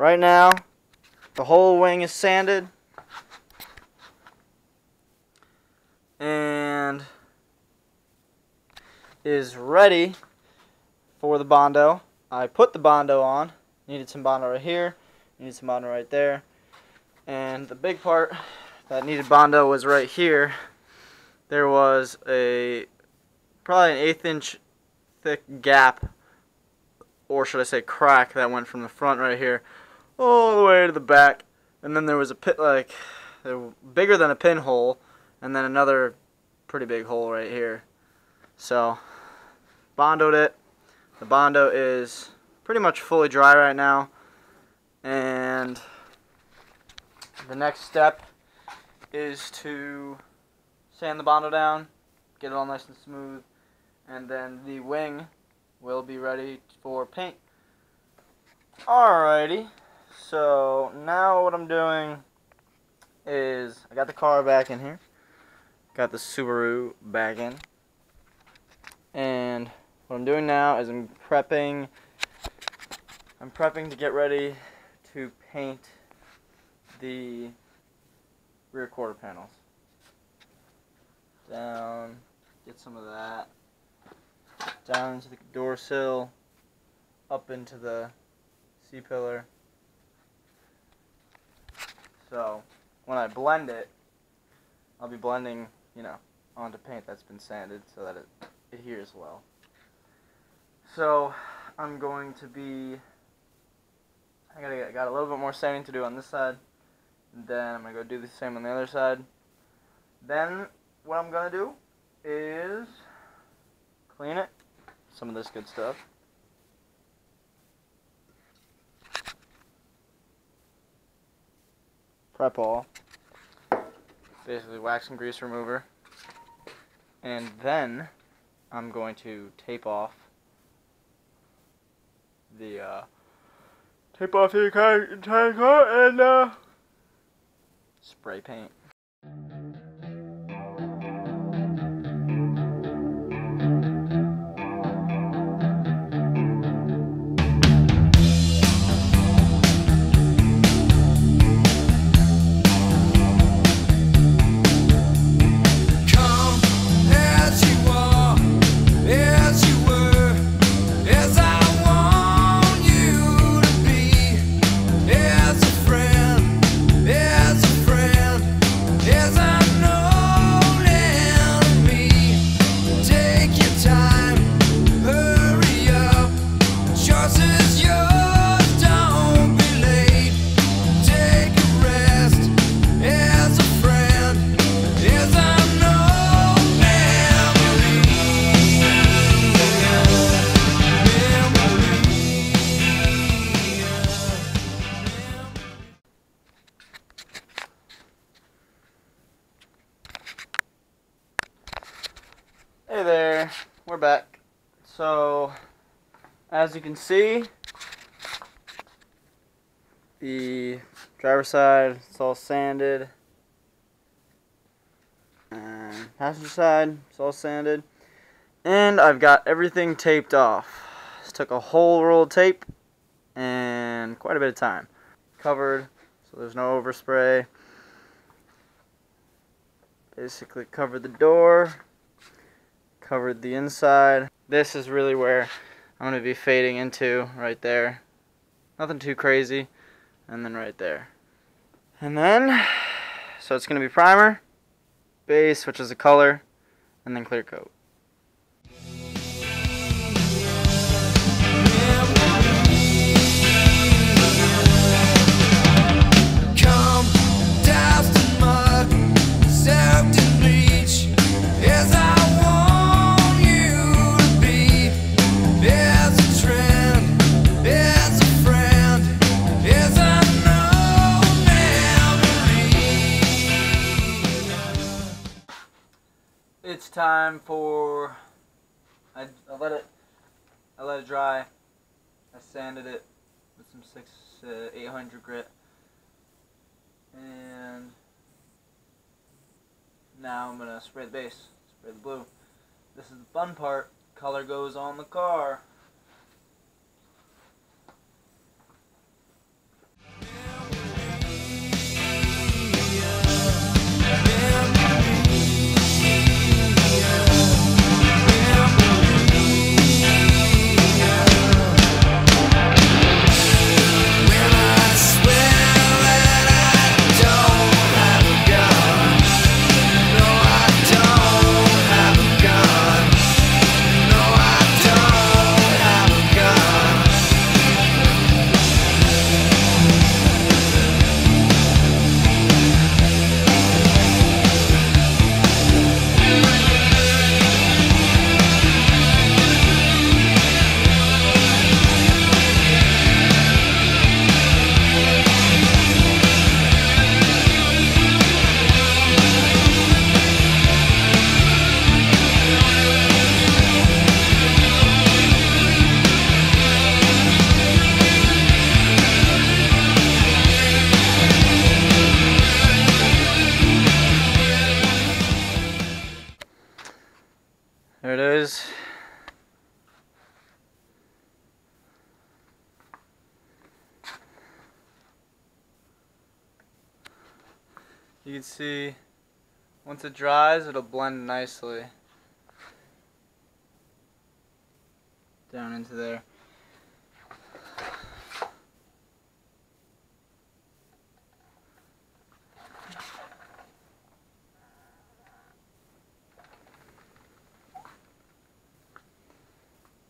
right now, the whole wing is sanded. And is ready for the Bondo. I put the Bondo on. Needed some Bondo right here. Needed some Bondo right there. And the big part that needed Bondo was right here. There was a probably an eighth inch thick gap or should I say crack that went from the front right here all the way to the back and then there was a pit like bigger than a pinhole and then another pretty big hole right here. So bondoed it. The bondo is pretty much fully dry right now and the next step is to sand the bondo down get it all nice and smooth and then the wing will be ready for paint. Alrighty, so now what I'm doing is I got the car back in here, got the Subaru back in, and what I'm doing now is I'm prepping, I'm prepping to get ready to paint the rear quarter panels. Down, get some of that down into the door sill, up into the C-pillar. So when I blend it, I'll be blending, you know, onto paint that's been sanded so that it adheres well. So I'm going to be, I gotta got a little bit more sanding to do on this side. Then I'm gonna go do the same on the other side. Then what I'm gonna do is clean it, some of this good stuff. Prep all, basically wax and grease remover, and then I'm going to tape off the uh, tape off the entire car and uh, spray paint. You can see, the driver side, it's all sanded. And passenger side, it's all sanded. And I've got everything taped off. This took a whole roll of tape and quite a bit of time. Covered, so there's no overspray. Basically covered the door covered the inside. This is really where I'm going to be fading into right there. Nothing too crazy. And then right there. And then, so it's going to be primer, base, which is a color, and then clear coat. Time for I, I let it I let it dry. I sanded it with some six uh, 800 grit. And now I'm gonna spray the base spray the blue. This is the fun part. Color goes on the car You can see once it dries, it'll blend nicely down into there.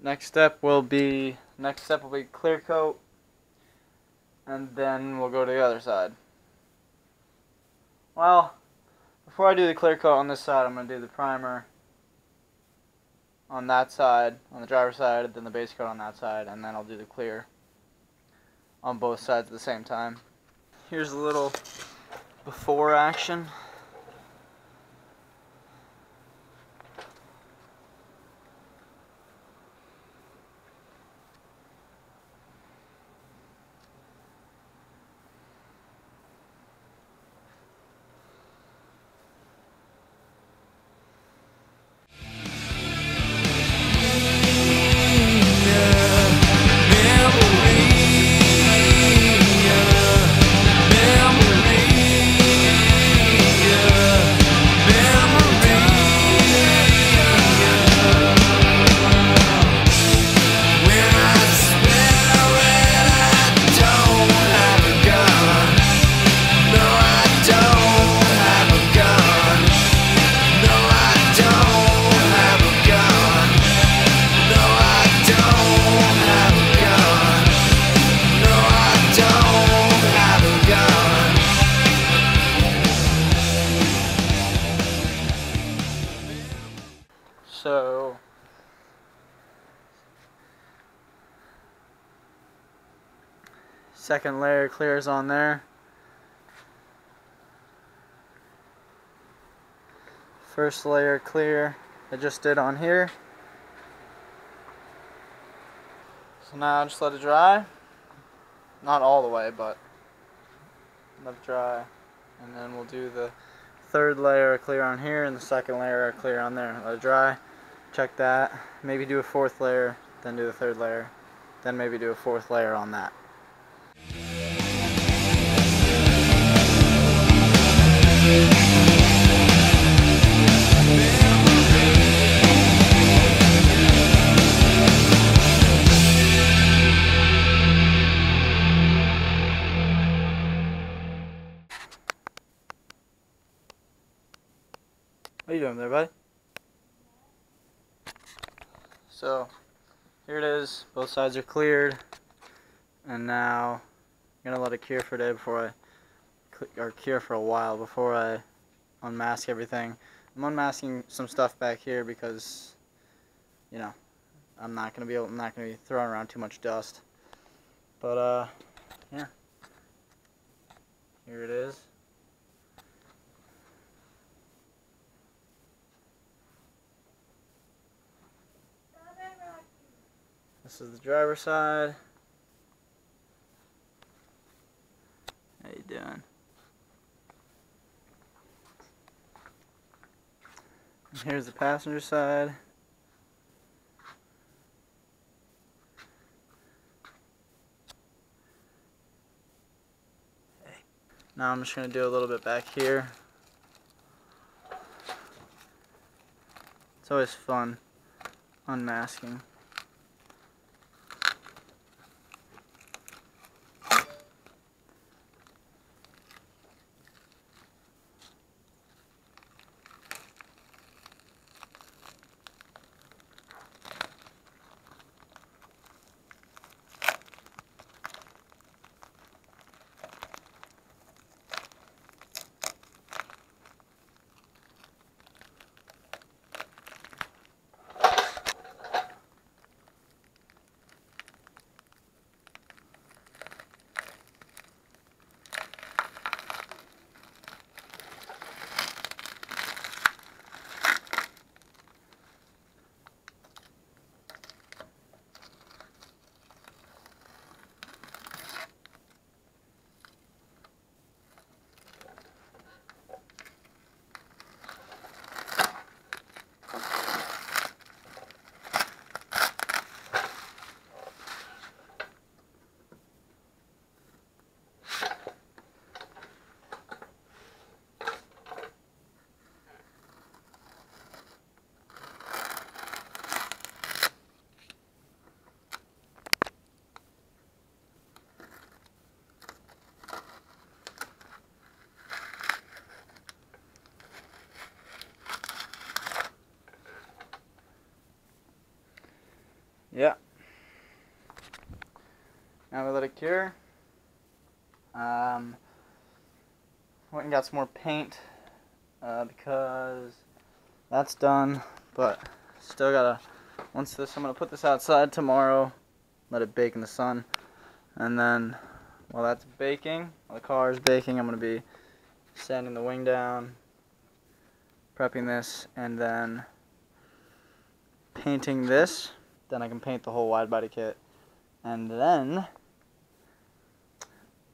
Next step will be next step will be clear coat and then we'll go to the other side. Well, before I do the clear coat on this side, I'm going to do the primer on that side, on the driver's side, then the base coat on that side, and then I'll do the clear on both sides at the same time. Here's a little before action. Second layer clears on there. First layer clear I just did on here. So now just let it dry. Not all the way, but let it dry. And then we'll do the third layer clear on here and the second layer clear on there. Let it dry. Check that. Maybe do a fourth layer, then do the third layer. Then maybe do a fourth layer on that. What are you doing there, buddy? So, here it is. Both sides are cleared. And now, I'm going to let it cure for a day before I, or cure for a while before I unmask everything. I'm unmasking some stuff back here because, you know, I'm not going to be able, I'm not to be throwing around too much dust. But, uh, yeah. Here it is. This is the driver's side. How you doing? Here's the passenger side. Now I'm just going to do a little bit back here. It's always fun unmasking. Secure. Um, went and got some more paint uh, because that's done, but still gotta. Once this, I'm gonna put this outside tomorrow, let it bake in the sun, and then while that's baking, while the car is baking, I'm gonna be sanding the wing down, prepping this, and then painting this. Then I can paint the whole wide body kit, and then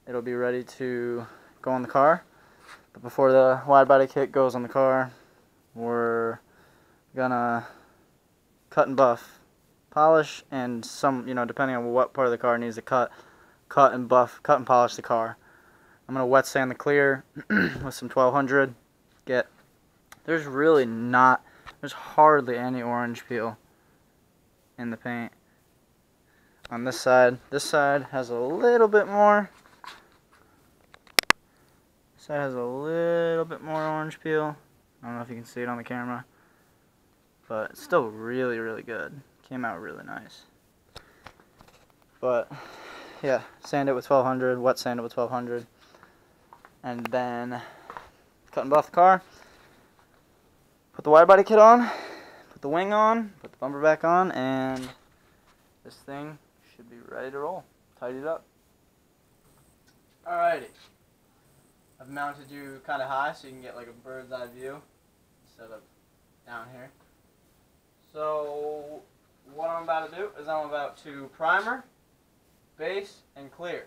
it'll be ready to go on the car. But before the wide body kit goes on the car, we're gonna cut and buff, polish, and some, you know, depending on what part of the car needs to cut, cut and buff, cut and polish the car. I'm gonna wet sand the clear with some 1200. Get there's really not, there's hardly any orange peel in the paint. On this side, this side has a little bit more. Side has a little bit more orange peel. I don't know if you can see it on the camera. But it's still really, really good. Came out really nice. But, yeah, sand it with 1200, wet sand it with 1200. And then cut and buff the car. Put the wide body kit on, put the wing on, put the bumper back on, and this thing should be ready to roll. Tidied up. Alrighty. I've mounted you kind of high so you can get like a bird's eye view instead of down here. So what I'm about to do is I'm about to primer, base, and clear.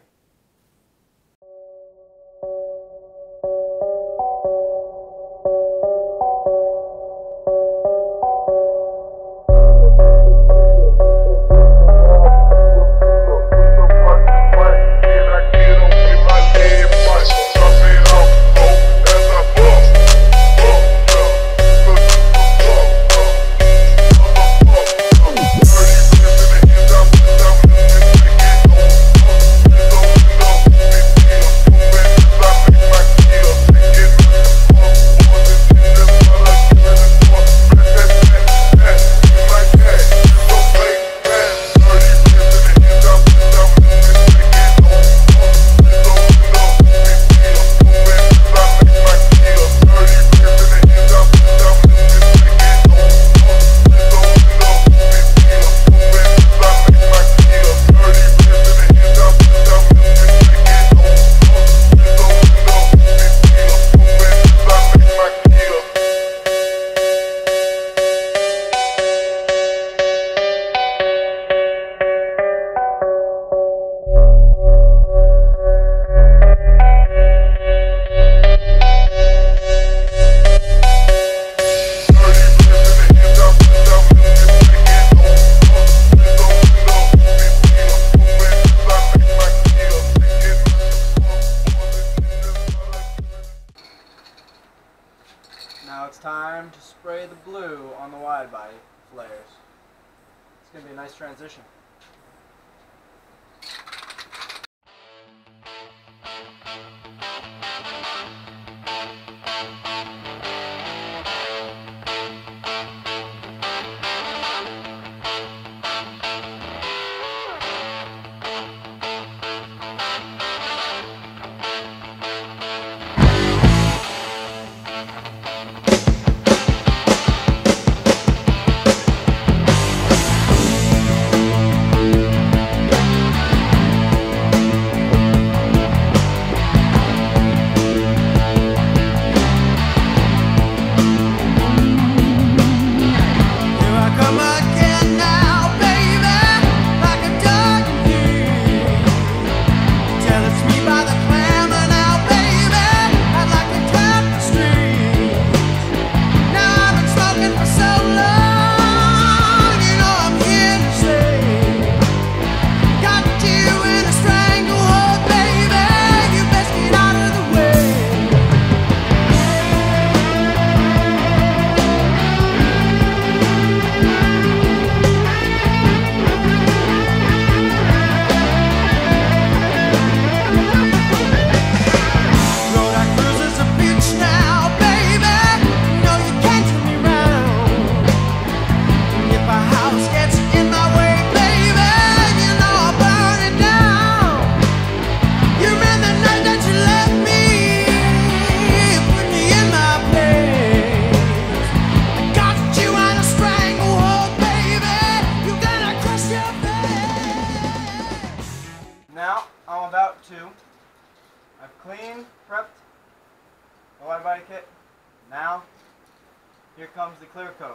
Clear.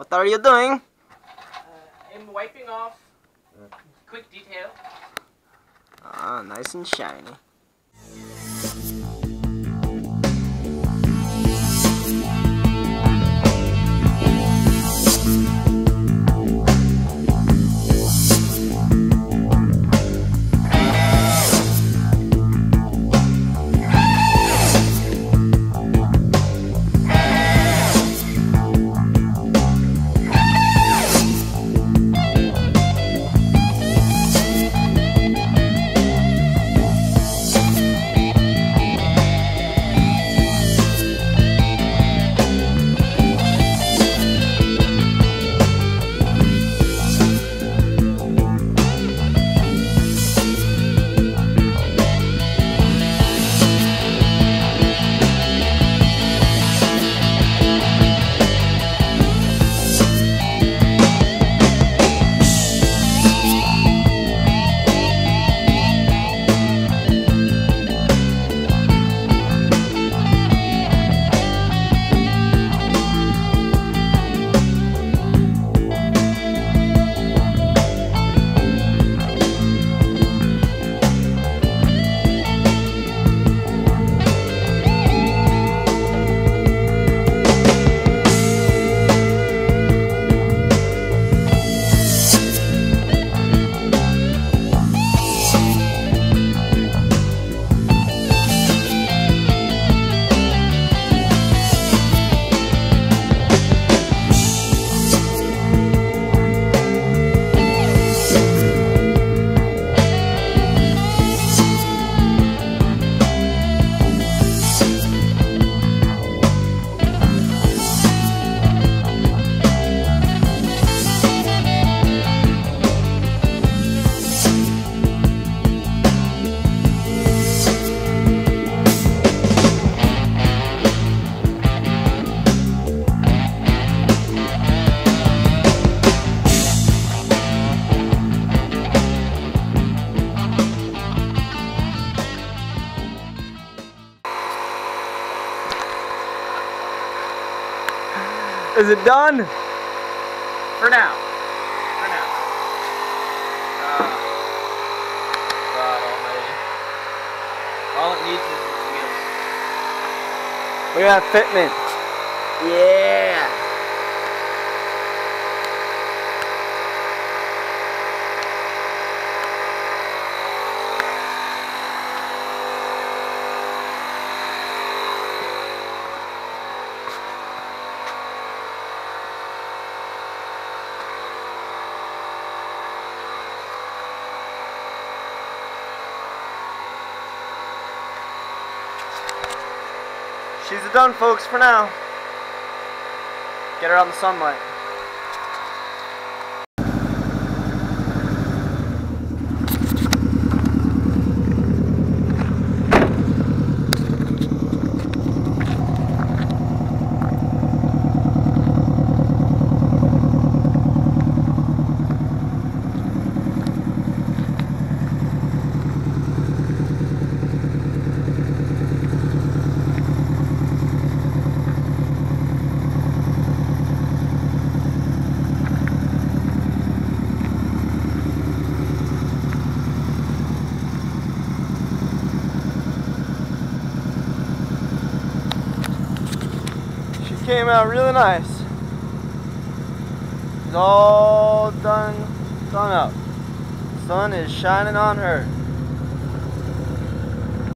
What are you doing? Uh, I'm wiping off quick detail. Ah, nice and shiny. Is it done? For now. For now. Uh, God almighty. All it needs is its wheels. We got fitment. Yeah. She's done, folks, for now. Get her out in the sunlight. Out really nice. It's all done, done up. Sun is shining on her.